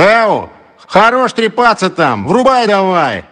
Эу, хорош трепаться там, врубай давай.